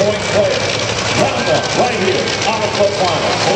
point player, Round one right here on the quarterfinals.